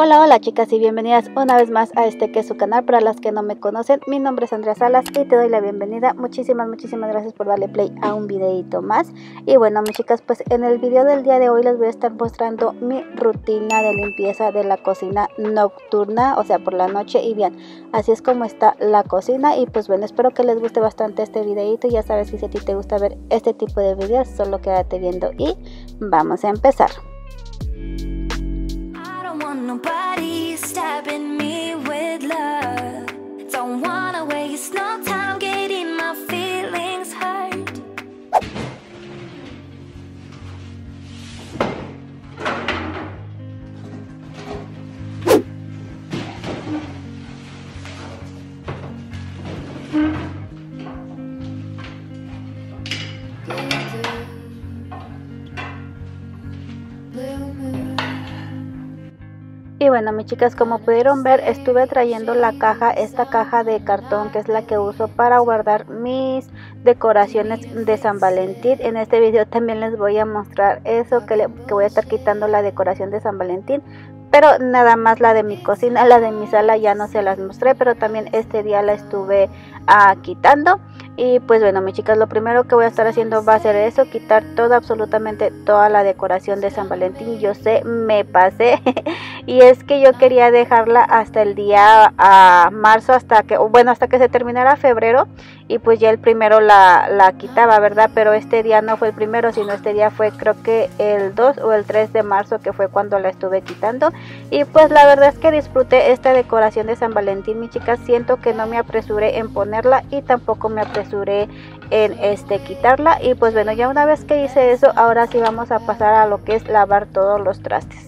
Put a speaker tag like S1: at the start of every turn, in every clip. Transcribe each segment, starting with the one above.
S1: Hola, hola chicas y bienvenidas una vez más a este que es su canal. Para las que no me conocen, mi nombre es Andrea Salas y te doy la bienvenida. Muchísimas, muchísimas gracias por darle play a un videito más. Y bueno, mis chicas, pues en el video del día de hoy les voy a estar mostrando mi rutina de limpieza de la cocina nocturna, o sea, por la noche. Y bien, así es como está la cocina. Y pues bueno, espero que les guste bastante este videito. Ya sabes que si a ti te gusta ver este tipo de videos, solo quédate viendo y vamos a empezar. Nobody stabbing me with love. Bueno, mis chicas, como pudieron ver, estuve trayendo la caja, esta caja de cartón que es la que uso para guardar mis decoraciones de San Valentín. En este video también les voy a mostrar eso, que, voy a estar quitando la decoración de San Valentín. Pero nada más la de mi cocina, la de mi sala ya no se las mostré, pero también este día la estuve ah, quitando. Y pues bueno, mis chicas, lo primero que voy a estar haciendo va a ser eso, quitar toda, absolutamente toda la decoración de San Valentín. Yo sé, me pasé. y es que yo quería dejarla hasta el día a marzo, hasta que, bueno, hasta que se terminara febrero. Y pues ya el primero la, la quitaba, ¿verdad? Pero este día no fue el primero, sino este día fue creo que el 2 o el 3 de marzo, que fue cuando la estuve quitando. Y pues la verdad es que disfruté esta decoración de San Valentín, mis chicas. Siento que no me apresuré en ponerla y tampoco me apresuré en este quitarla y pues bueno ya una vez que hice eso ahora sí vamos a pasar a lo que es lavar todos los trastes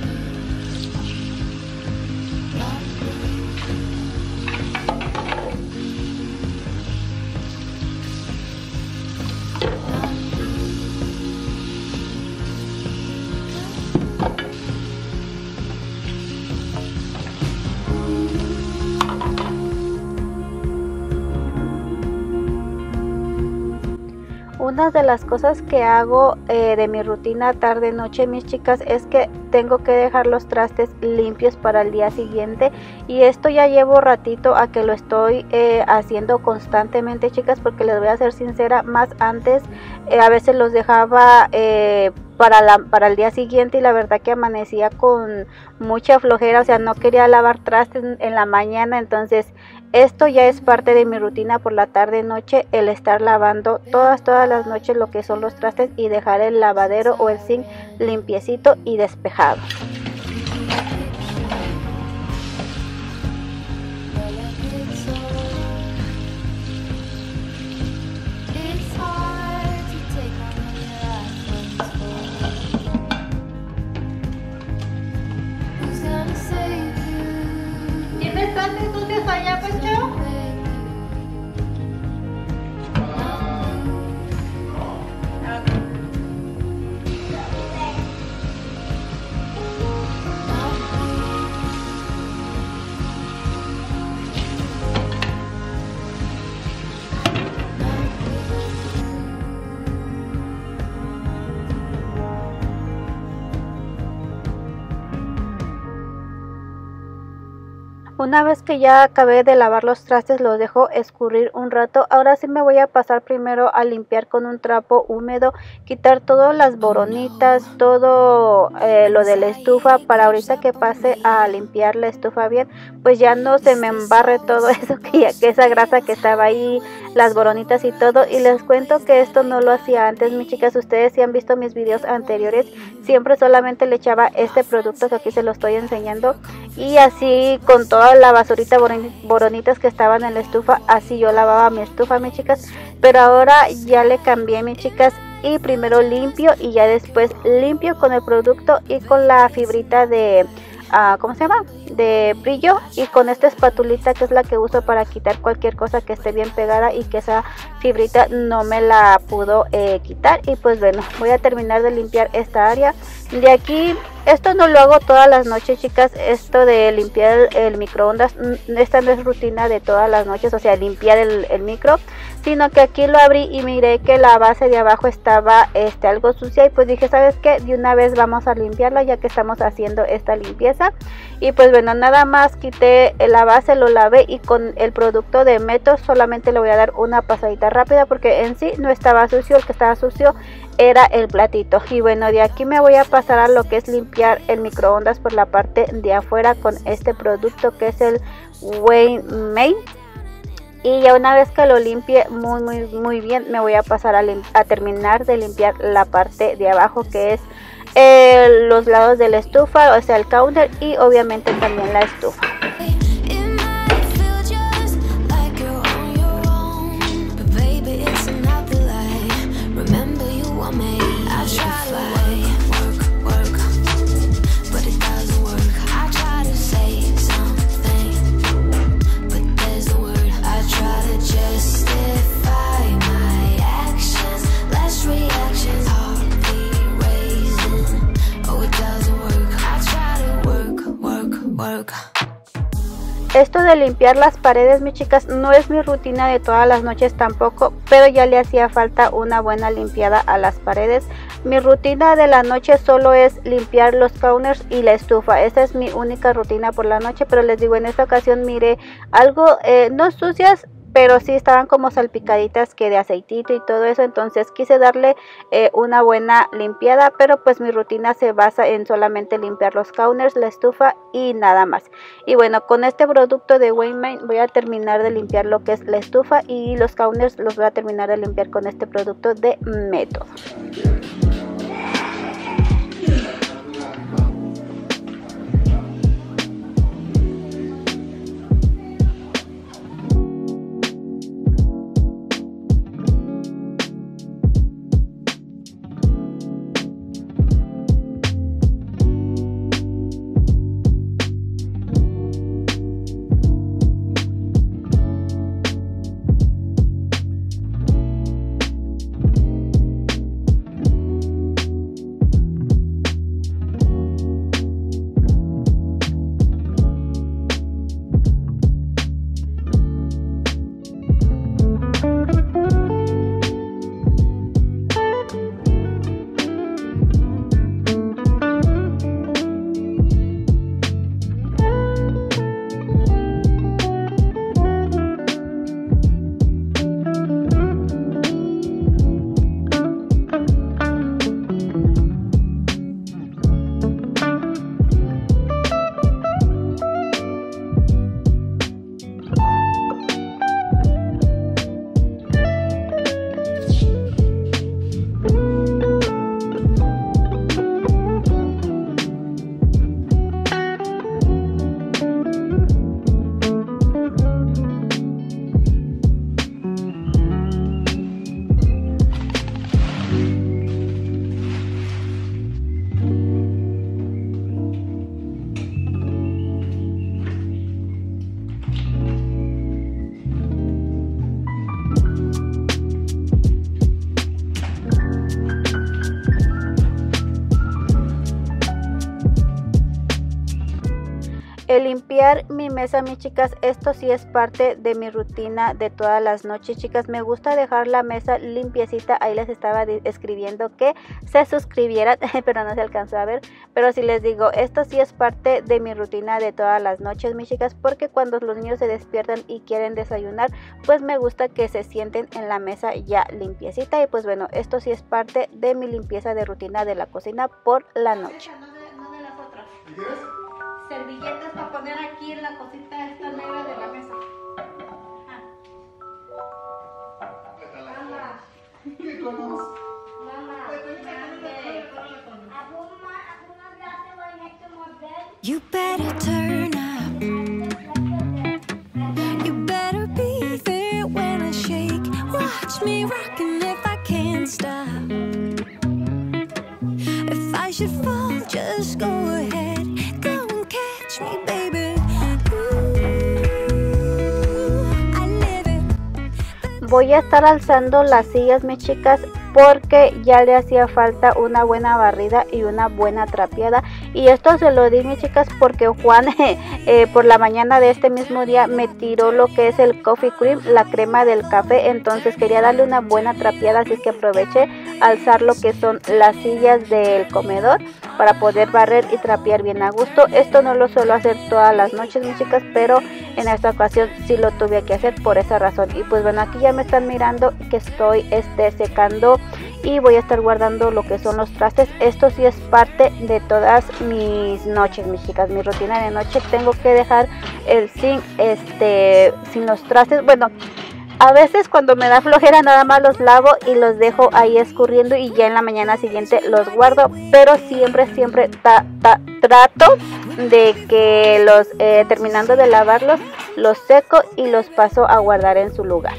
S1: una de las cosas que hago eh, de mi rutina tarde noche mis chicas es que tengo que dejar los trastes limpios para el día siguiente. Y esto ya llevo ratito a que lo estoy eh, haciendo constantemente chicas porque les voy a ser sincera más antes eh, a veces los dejaba para, la, para el día siguiente y la verdad que amanecía con mucha flojera o sea no quería lavar trastes en la mañana. Entonces esto ya es parte de mi rutina por la tarde noche, el estar lavando todas, todas las noches lo que son los trastes y dejar el lavadero o el zinc limpiecito y despejado. Una vez que ya acabé de lavar los trastes los dejo escurrir un rato. Ahora sí me voy a pasar primero a limpiar con un trapo húmedo, quitar todas las boronitas, todo eh, lo de la estufa para ahorita que pase a limpiar la estufa bien, pues ya no se me embarre todo eso que, ya, que esa grasa que estaba ahí, las boronitas y todo. Y les cuento que esto no lo hacía antes, mis chicas. Ustedes si han visto mis videos anteriores, siempre solamente le echaba este producto que aquí se lo estoy enseñando y así con toda la basurita boronitas que estaban en la estufa, así yo lavaba mi estufa, mis chicas, pero ahora ya le cambié, mis chicas, y primero limpio y ya después limpio con el producto y con la fibrita de, ¿cómo se llama? de brillo y con esta espatulita que es la que uso para quitar cualquier cosa que esté bien pegada y que esa fibrita no me la pudo eh, quitar. Y pues bueno voy a terminar de limpiar esta área. De aquí esto no lo hago todas las noches chicas. Esto de limpiar el, microondas esta no es rutina de todas las noches. O sea limpiar el, micro sino que aquí lo abrí y miré que la base de abajo estaba este algo sucia y pues dije sabes que de una vez vamos a limpiarla ya que estamos haciendo esta limpieza. Y pues bueno nada más quité la base lo lavé y con el producto de Meto solamente le voy a dar una pasadita rápida porque en sí no estaba sucio el que estaba sucio era el platito. Y bueno de aquí me voy a pasar a lo que es limpiar el microondas por la parte de afuera con este producto que es el Wayne Main y ya una vez que lo limpie muy muy muy bien me voy a pasar a, a terminar de limpiar la parte de abajo que es eh, los lados de la estufa o sea el counter y obviamente también la estufa limpiar las paredes, mis chicas, no es mi rutina de todas las noches tampoco, pero ya le hacía falta una buena limpiada a las paredes. Mi rutina de la noche solo es limpiar los counters y la estufa. Esa es mi única rutina por la noche, pero les digo, en esta ocasión mire algo, eh, no sucias, pero sí estaban como salpicaditas que de aceitito y todo eso entonces quise darle eh, una buena limpiada pero pues mi rutina se basa en solamente limpiar los counters la estufa y nada más. Y bueno con este producto de Wayne voy a terminar de limpiar lo que es la estufa y los counters los voy a terminar de limpiar con este producto de método mi mesa, mis chicas, esto sí es parte de mi rutina de todas las noches, chicas. Me gusta dejar la mesa limpiecita. Ahí les estaba escribiendo que se suscribieran, pero no se alcanzó a ver. Pero si les digo, esto sí es parte de mi rutina de todas las noches, mis chicas, porque cuando los niños se despiertan y quieren desayunar, pues me gusta que se sienten en la mesa ya limpiecita. Y pues bueno, esto sí es parte de mi limpieza de rutina de la cocina por la noche
S2: servilletas la cosita esta negra de la mesa. You better turn up. You better be there when I shake. Watch me rocking if I can't stop. If I should fall, just go ahead.
S1: Voy a estar alzando las sillas mis chicas porque ya le hacía falta una buena barrida y una buena trapeada. Y esto se lo di mis chicas porque Juan eh, por la mañana de este mismo día me tiró lo que es el coffee cream la crema del café. Entonces quería darle una buena trapeada así que aproveché alzar lo que son las sillas del comedor para poder barrer y trapear bien a gusto. Esto no lo suelo hacer todas las noches mis chicas pero en esta ocasión sí lo tuve que hacer por esa razón. Y pues bueno aquí ya me están mirando que estoy este secando y voy a estar guardando lo que son los trastes. Esto sí es parte de todas mis noches mis chicas. Mi rutina de noche tengo que dejar el zinc este sin los trastes. Bueno a veces cuando me da flojera nada más los lavo y los dejo ahí escurriendo y ya en la mañana siguiente los guardo pero siempre siempre trato de que los eh, terminando de lavarlos los seco y los paso a guardar en su lugar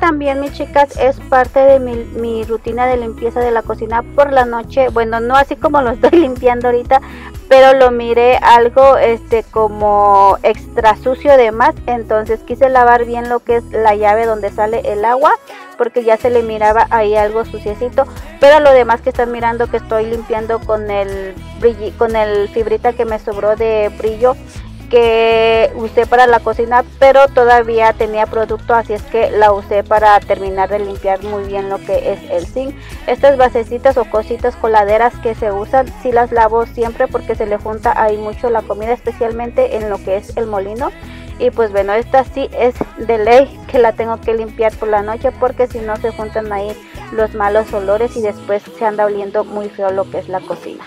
S1: también, mis chicas, es parte de mi, rutina de limpieza de la cocina por la noche. Bueno, no así como lo estoy limpiando ahorita, pero lo miré algo este como extra sucio de más. Entonces quise lavar bien lo que es la llave donde sale el agua, porque ya se le miraba ahí algo suciecito. Pero lo demás que están mirando que estoy limpiando con el, con el fibrita que me sobró de brillo que usé para la cocina pero todavía tenía producto así es que la usé para terminar de limpiar muy bien lo que es el zinc. Estas basecitas o cositas coladeras que se usan si las lavo siempre porque se le junta ahí mucho la comida especialmente en lo que es el molino. Y pues bueno esta sí es de ley que la tengo que limpiar por la noche porque si no se juntan ahí los malos olores y después se anda oliendo muy feo lo que es la cocina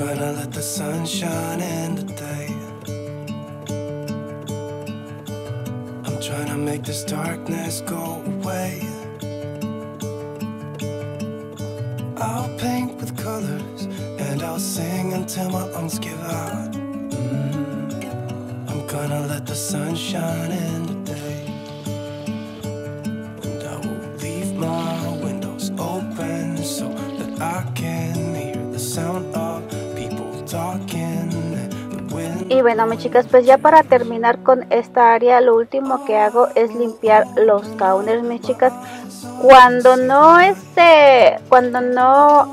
S3: gonna let the sun shine in today. I'm trying to make this darkness go until my lungs give out. Mm-hmm. I'm gonna let the sun shine in today. And I will leave my windows open so that I can hear the sound of people talking.
S1: Y bueno, mis chicas, pues ya para terminar con esta área, lo último que hago es limpiar los counters, mis chicas. Cuando no este, cuando no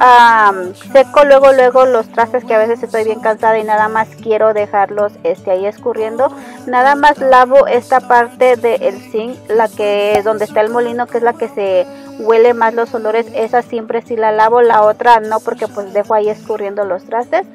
S1: seco luego luego los trastes que a veces estoy bien cansada y nada más quiero dejarlos este ahí escurriendo, nada más lavo esta parte del zinc, la que donde está el molino, que es la que se huele más los olores, esa siempre sí la lavo, la otra no porque pues dejo ahí escurriendo los trastes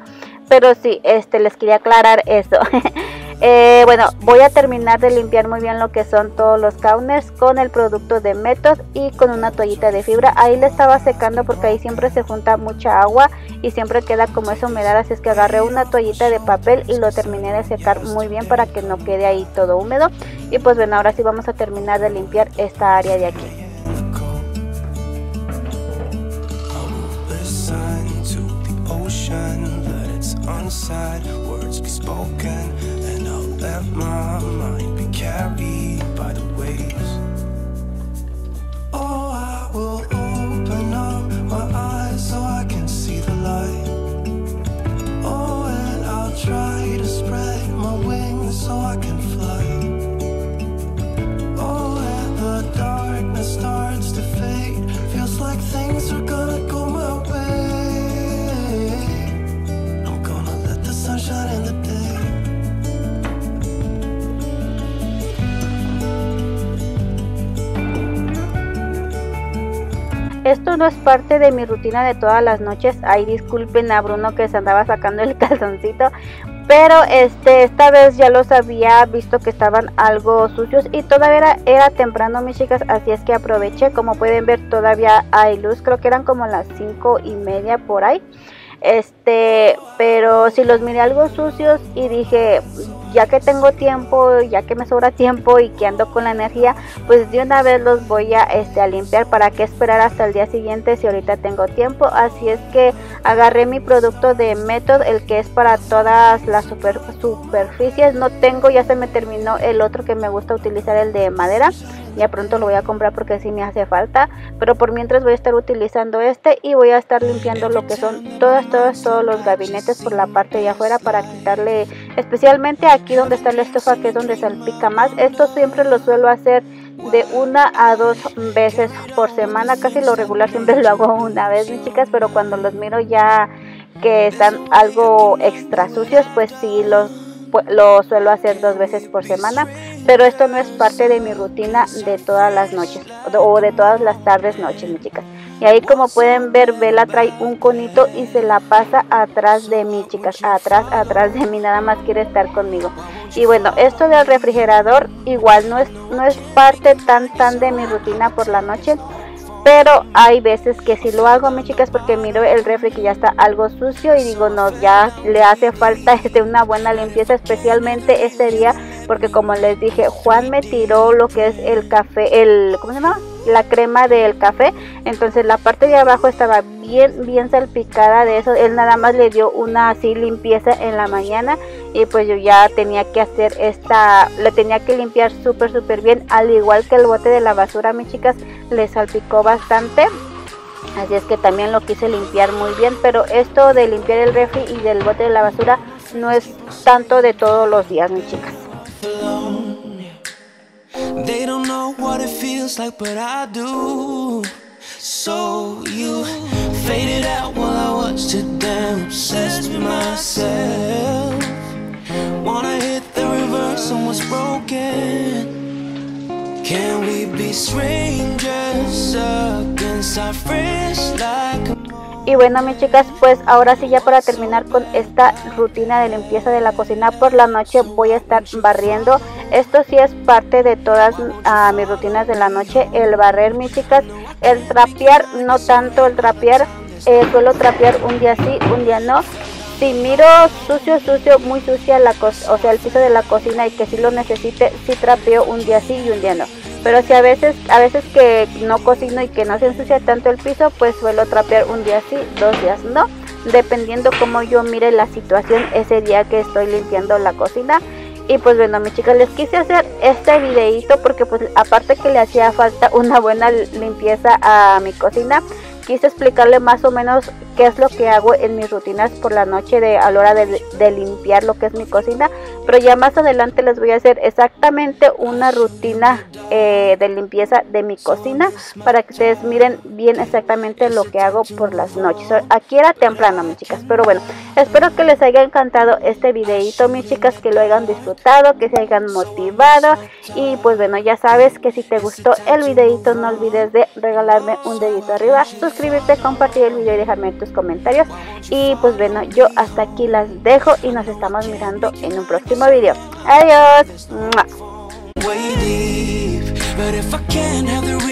S1: pero sí, este les quería aclarar eso. eh, bueno, voy a terminar de limpiar muy bien lo que son todos los counters con el producto de Method y con una toallita de fibra. Ahí le estaba secando porque ahí siempre se junta mucha agua y siempre queda como esa humedad, así es que agarré una toallita de papel y lo terminé de secar muy bien para que no quede ahí todo húmedo. Y pues bueno, ahora sí vamos a terminar de limpiar esta área de aquí.
S3: Let my mind be carried by the waves. Oh, I will open up
S1: No es parte de mi rutina de todas las noches. Ay, disculpen a Bruno que se andaba sacando el calzoncito. Pero este, esta vez ya los había visto que estaban algo sucios y todavía era, era temprano mis chicas, así es que aproveché. Como pueden ver todavía hay luz, creo que eran como las cinco y media por ahí. Este, pero si los miré algo sucios y dije, ya que tengo tiempo, ya que me sobra tiempo y que ando con la energía, pues de una vez los voy a, este, a limpiar. ¿Para qué esperar hasta el día siguiente si ahorita tengo tiempo? Así es que agarré mi producto de Method, el que es para todas las super, superficies. No tengo, ya se me terminó el otro que me gusta utilizar, el de madera. Ya pronto lo voy a comprar porque sí me hace falta. Pero por mientras voy a estar utilizando este y voy a estar limpiando lo que son todas, todas, todos los gabinetes por la parte de afuera para quitarle, especialmente aquí donde está la estufa que es donde salpica más. Esto siempre lo suelo hacer de una a dos veces por semana. Casi lo regular siempre lo hago una vez, mis chicas, pero cuando los miro ya que están algo extra sucios, pues sí los lo suelo hacer dos veces por semana, pero esto no es parte de mi rutina de todas las noches o de todas las tardes noches, mis chicas. Y ahí como pueden ver, Vela trae un conito y se la pasa atrás de mí, chicas, atrás, atrás de mí, nada más quiere estar conmigo. Y bueno, esto del refrigerador igual no es, no es parte tan tan de mi rutina por la noche. Pero hay veces que sí lo hago, mis chicas, porque miro el refri que ya está algo sucio y digo, no, ya le hace falta este, una buena limpieza, especialmente este día, porque como les dije, Juan me tiró lo que es el café, el, ¿cómo se llama? La crema del café, entonces la parte de abajo estaba bien, bien salpicada de eso, él nada más le dio una así limpieza en la mañana y pues yo ya tenía que hacer esta, le tenía que limpiar súper, súper bien, al igual que el bote de la basura, mis chicas, le salpicó bastante. Así es que también lo quise limpiar muy bien, pero esto de limpiar el refri y del bote de la basura no es tanto de todos los días, mis chicas.
S3: Wanna hit the reverse on what's broken. Can we be strangers? Fresh like
S1: Y bueno, mis chicas, pues ahora sí ya para terminar con esta rutina de limpieza de la cocina por la noche voy a estar barriendo. Esto sí es parte de todas ah, mis rutinas de la noche, el barrer, mis chicas, el trapear, no tanto el trapear, eh, suelo trapear un día sí, un día no. Si miro sucio, sucio, muy sucia la o sea, el piso de la cocina y que si lo necesite, sí trapeo un día sí y un día no. Pero si a veces, a veces que no cocino y que no se ensucia tanto el piso, pues suelo trapear un día sí, dos días no, dependiendo cómo yo mire la situación ese día que estoy limpiando la cocina. Y pues bueno, mis chicas, les quise hacer este videito porque pues aparte que le hacía falta una buena limpieza a mi cocina, quise explicarle más o menos qué es lo que hago en mis rutinas por la noche de a la hora de, de limpiar lo que es mi cocina pero ya más adelante les voy a hacer exactamente una rutina eh, de limpieza de mi cocina para que ustedes miren bien exactamente lo que hago por las noches. Aquí era temprano mis chicas pero bueno espero que les haya encantado este videito mis chicas que lo hayan disfrutado que se hayan motivado. Y pues bueno ya sabes que si te gustó el videito no olvides de regalarme un dedito arriba suscribirte compartir el video y dejarme tus comentarios. Y pues bueno yo hasta aquí las dejo y nos estamos mirando en un próximo video. Adiós.
S3: But if I can't have the